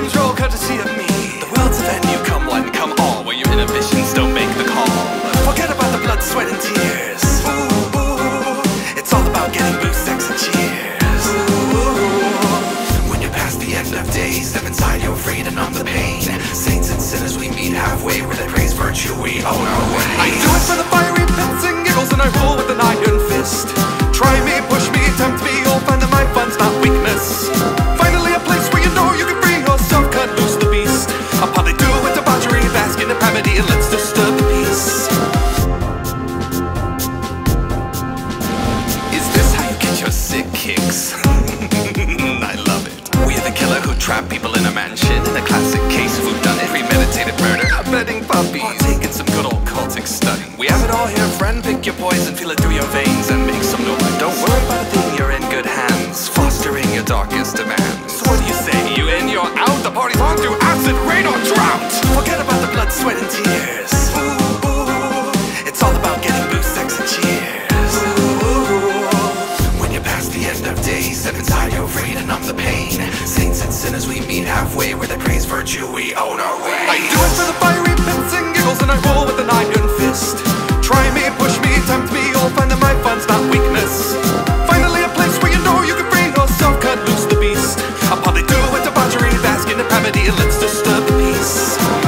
times courtesy of me. The world's a venue, come one, come all, where your inhibitions don't make the call. Forget about the blood, sweat, and tears. Ooh, ooh, it's all about getting booze, sex, and cheers. Ooh, when you're past the end of days, step inside, you're free to numb the pain. Saints and sinners, we meet halfway, where they praise virtue, we own our way. Kicks? I love it. We're the killer who trapped people in a mansion. A classic case of whodunit, premeditated murder, betting puppies, taking some good old cultic study. We have it all here, friend. Pick your poison, feel it through your veins, and make some noise. Don't worry about a thing, you're in good hands, fostering your darkest demands. So what do you say? You in, you're out. The party's on through acid, rain, or drought. Forget about the blood, sweat, and tears. virtue we own our way. I do it for the fiery pits and giggles, and I roll with an iron fist. Try me, push me, tempt me, you'll find that my fun's not weakness. Finally, a place where you know you can free yourself, cut loose the beast. I'll probably do it debauchery, bask in the depravity, and let's disturb the peace.